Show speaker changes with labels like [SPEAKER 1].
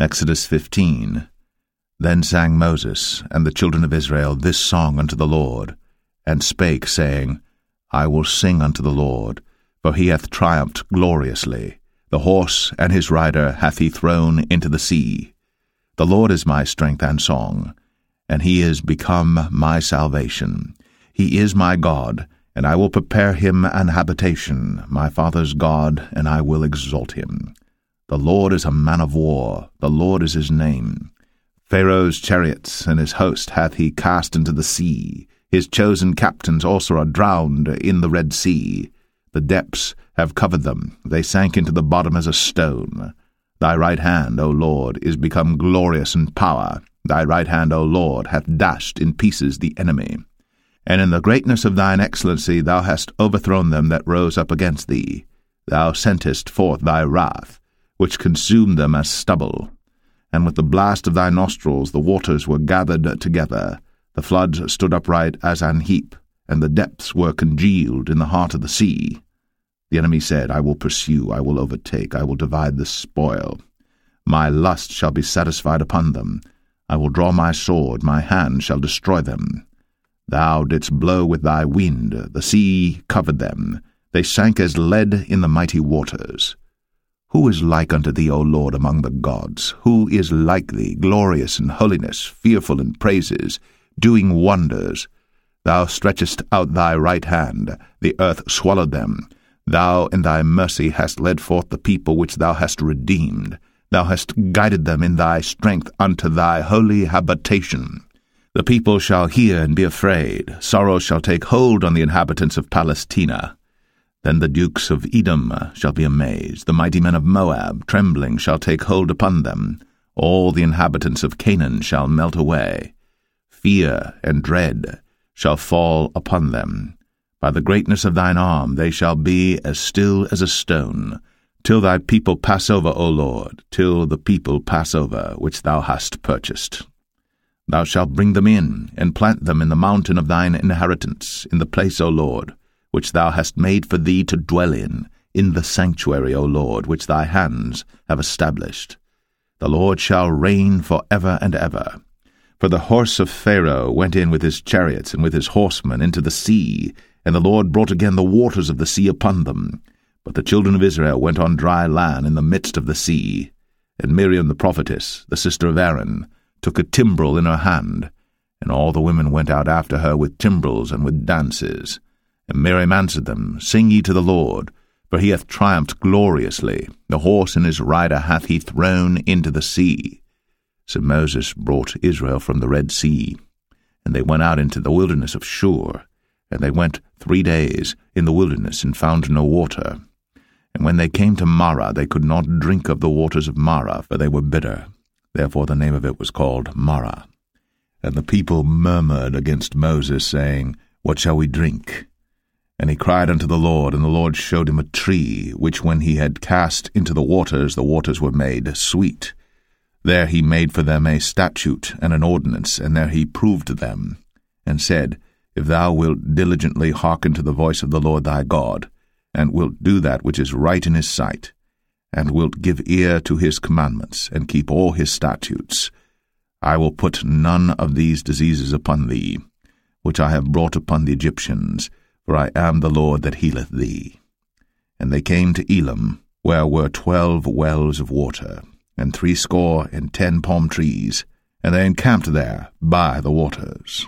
[SPEAKER 1] Exodus 15 Then sang Moses and the children of Israel this song unto the Lord, and spake, saying, I will sing unto the Lord, for he hath triumphed gloriously. The horse and his rider hath he thrown into the sea. The Lord is my strength and song, and he is become my salvation. He is my God, and I will prepare him an habitation, my father's God, and I will exalt him. The Lord is a man of war, the Lord is his name. Pharaoh's chariots and his host hath he cast into the sea. His chosen captains also are drowned in the Red Sea. The depths have covered them, they sank into the bottom as a stone. Thy right hand, O Lord, is become glorious in power. Thy right hand, O Lord, hath dashed in pieces the enemy. And in the greatness of thine excellency thou hast overthrown them that rose up against thee. Thou sentest forth thy wrath, which consumed them as stubble. And with the blast of thy nostrils the waters were gathered together. The floods stood upright as an heap, and the depths were congealed in the heart of the sea. The enemy said, I will pursue, I will overtake, I will divide the spoil. My lust shall be satisfied upon them. I will draw my sword, my hand shall destroy them. Thou didst blow with thy wind, the sea covered them. They sank as lead in the mighty waters. Who is like unto thee, O Lord, among the gods? Who is like thee, glorious in holiness, fearful in praises, doing wonders? Thou stretchest out thy right hand, the earth swallowed them. Thou in thy mercy hast led forth the people which thou hast redeemed. Thou hast guided them in thy strength unto thy holy habitation. The people shall hear and be afraid. Sorrow shall take hold on the inhabitants of Palestina. Then the dukes of Edom shall be amazed. The mighty men of Moab, trembling, shall take hold upon them. All the inhabitants of Canaan shall melt away. Fear and dread shall fall upon them. By the greatness of thine arm they shall be as still as a stone, till thy people pass over, O Lord, till the people pass over, which thou hast purchased. Thou shalt bring them in, and plant them in the mountain of thine inheritance, in the place, O Lord, which thou hast made for thee to dwell in, in the sanctuary, O Lord, which thy hands have established. The Lord shall reign for ever and ever. For the horse of Pharaoh went in with his chariots and with his horsemen into the sea, and the Lord brought again the waters of the sea upon them. But the children of Israel went on dry land in the midst of the sea. And Miriam the prophetess, the sister of Aaron, took a timbrel in her hand, and all the women went out after her with timbrels and with dances. And Miriam answered them, Sing ye to the Lord, for he hath triumphed gloriously. The horse and his rider hath he thrown into the sea. So Moses brought Israel from the Red Sea, and they went out into the wilderness of Shur. And they went three days in the wilderness and found no water. And when they came to Marah, they could not drink of the waters of Marah, for they were bitter. Therefore the name of it was called Marah. And the people murmured against Moses, saying, What shall we drink? And he cried unto the Lord, and the Lord showed him a tree, which when he had cast into the waters, the waters were made sweet. There he made for them a statute and an ordinance, and there he proved them, and said, if thou wilt diligently hearken to the voice of the Lord thy God, and wilt do that which is right in his sight, and wilt give ear to his commandments, and keep all his statutes, I will put none of these diseases upon thee, which I have brought upon the Egyptians, for I am the Lord that healeth thee. And they came to Elim, where were twelve wells of water, and threescore and ten palm trees, and they encamped there by the waters.